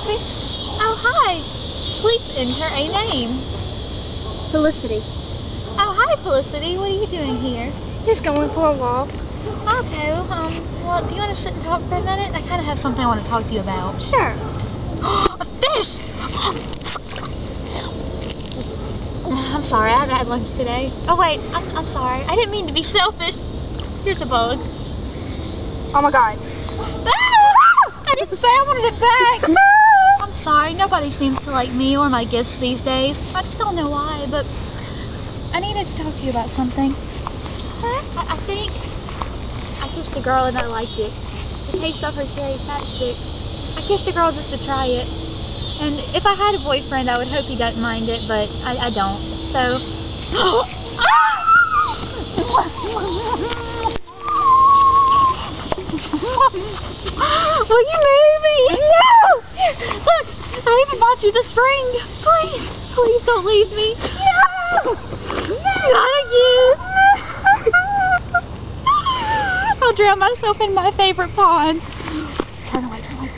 coffee? Oh, hi. Please enter a name. Felicity. Oh, hi, Felicity. What are you doing here? Just going for a walk. Okay, well, um, well, do you want to sit and talk for a minute? I kind of have something I want to talk to you about. Sure. a fish! I'm sorry, I haven't had lunch today. Oh, wait, I'm, I'm sorry. I didn't mean to be selfish. Here's a bug. Oh my god. Ah! I didn't say I wanted it back. I'm sorry, nobody seems to like me or my gifts these days. I just don't know why, but I needed to talk to you about something. I, I think I kissed a girl and I liked it. The taste of her cherry ChapStick. I kissed a girl just to try it. And if I had a boyfriend, I would hope he doesn't mind it, but I, I don't. So. Will you marry me? No! Look, I even bought you the string. Please, please don't leave me. No! Not again. I'll drown myself in my favorite pond. Turn away, turn away.